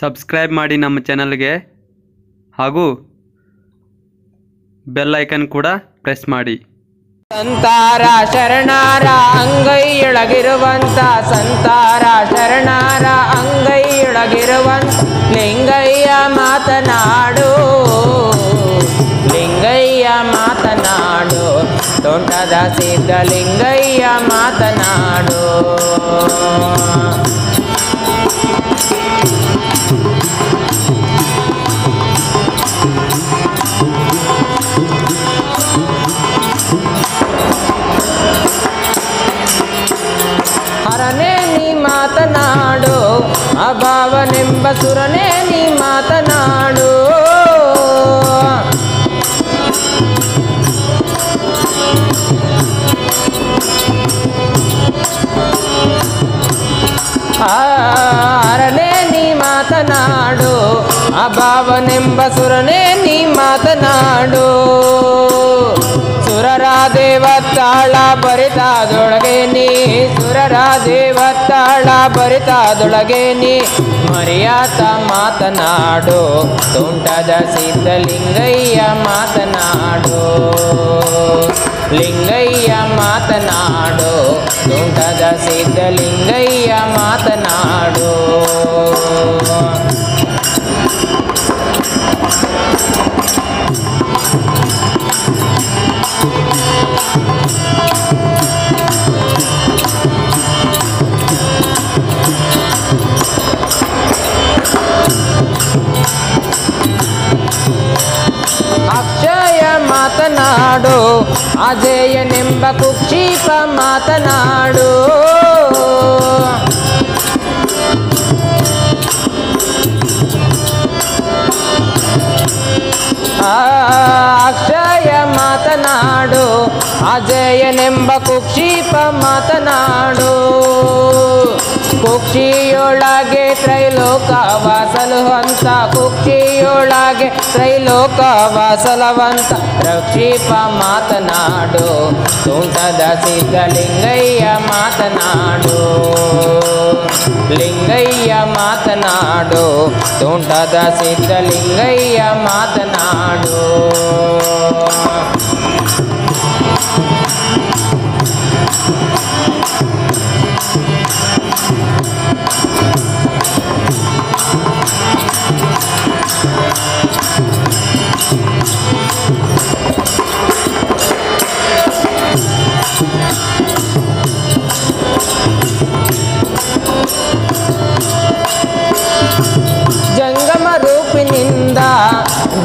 Subscribe ಮಾಡಿ ನಮ್ಮ ಚಾನಲ್ಗೆ ಹಾಗೂ ಬೆಲ್ ಐಕನ್ ಕೂಡ ಪ್ರೆಸ್ ಮಾಡಿ. ಸಂತಾರ ಶರಣಾರ ಅಂಗೈಯೊಳಗಿರುವಂತ ಸಂತಾರ ಶರಣಾರ ಅಂಗೈಯೊಳಗಿರುವಂತ ಲಿಂಗಯ್ಯ ಮಾತನಾಡು ಲಿಂಗಯ್ಯ ಮಾತನಾಡು, ತೋಟದ ಸಿದ್ಧ ಲಿಂಗಯ್ಯ ಮಾತನಾಡು. ಅಭಾವನೆಂಬ ಸುರನೇ ನೀ ಮಾತನಾಡು ಆ, ಹರನೇ ನೀ ಮಾತನಾಡು ಅಭಾವನೆಂಬ ಸುರನೇ ನೀ ಮಾತನಾಡು ಸುರರ ದೇವತ್ತಾಳ ಬರಿತಾದೊಳಗೆ ನೀ, ಸುರರ ದೇವತಾಳ ಬರಿತಾದೊಳಗೆ ನೀ, ಮರ್ಯಾತ ಮಾತನಾಡು, ತುಂಟದ ಸಿದ್ಧಲಿಂಗಯ್ಯ ಮಾತನಾಡು. ಲಿಂಗಯ್ಯ ಮಾತನಾಡು, ತುಂಟದ ಸಿದ್ಧಲಿಂಗಯ್ಯ ಅಜಯನೆಂಬ ಕುಕ್ಷಿಪ ಮಾತನಾಡು ಆ, ಅಕ್ಷಯ ಮಾತನಾಡು ಅಜಯನೆಂಬ ಕುಕ್ಷಿಪ ಮಾತನಾಡು ಕುಕ್ಷಿಯೊಳಗೆ ತ್ರೈಲೋಕ ವಾಸಲುವಂತ ಕುಕ್ಷಿಯೊಳಗೆ ತ್ರೈಲೋಕ ವಾಸಲವಂತ ರಕ್ಷೀಪ ಮಾತನಾಡು. ತುಂಟದ ಸಿದ್ಧಲಿಂಗಯ್ಯ ಮಾತನಾಡು. ಲಿಂಗಯ್ಯ ಮಾತನಾಡು. ತುಂಟದ ಸಿದ್ಧಲಿಂಗಯ್ಯ ಮಾತನಾಡು.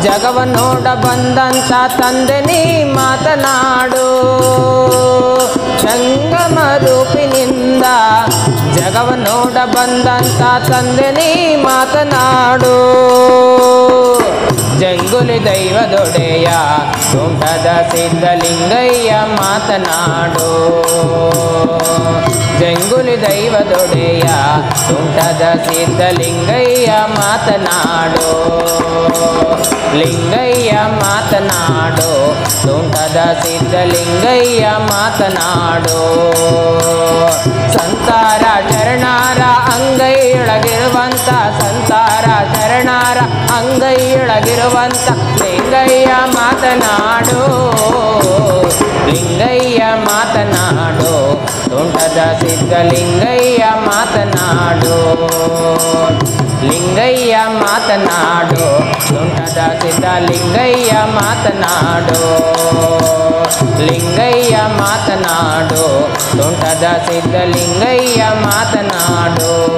ಜಗವ ನೋಡ ಬಂದಂತ ತಂದೆ ನೀ ಮಾತನಾಡು. ಚಂಗಮ ರೂಪಿನಿಂದ ಜಗವ ನೋಡ ಬಂದಂತ ತಂದೆ ನೀ ಮಾತನಾಡು. ಜಂಗುಲಿ ದೈವದೊಡೆಯ ತುಂಟದ ಸಿದ್ಧಲಿಂಗಯ್ಯ ಮಾತನಾಡು. ಜಂಗುಲಿ ದೈವದೊಡೆಯ ತುಂಟದ ಸಿದ್ಧಲಿಂಗಯ್ಯ ಮಾತನಾಡು. ಲಿಂಗಯ್ಯ ಮಾತನಾಡು ತುಂಟದ ಸಿದ್ಧಲಿಂಗಯ್ಯ ಮಾತನಾಡು. ಸಂತಾರ ಚರಣಾರ ಅಂಗೈಯೊಳಗಿರುವಂತ ಸಂತಾರ ಶರಣಾರ ಅಂಗೈಯೊಳಗಿರುವಂತ ಲಿಂಗಯ್ಯ ಮಾತನಾಡು. ಲಿಂಗಯ್ಯ ಮಾತನಾಡು. ತುಂಟದ ಸಿದ್ಧಲಿಂಗಯ್ಯ ಮಾತನಾಡು. ಲಿಂಗಯ್ಯ ಮಾತನಾಡು. ತುಂಟದ ಸಿದ್ಧಲಿಂಗಯ್ಯ ಮಾತನಾಡು. ಲಿಂಗಯ್ಯ ಮಾತನಾಡು. ತುಂಟದ ಸಿದ್ಧಲಿಂಗಯ್ಯ ಮಾತನಾಡು.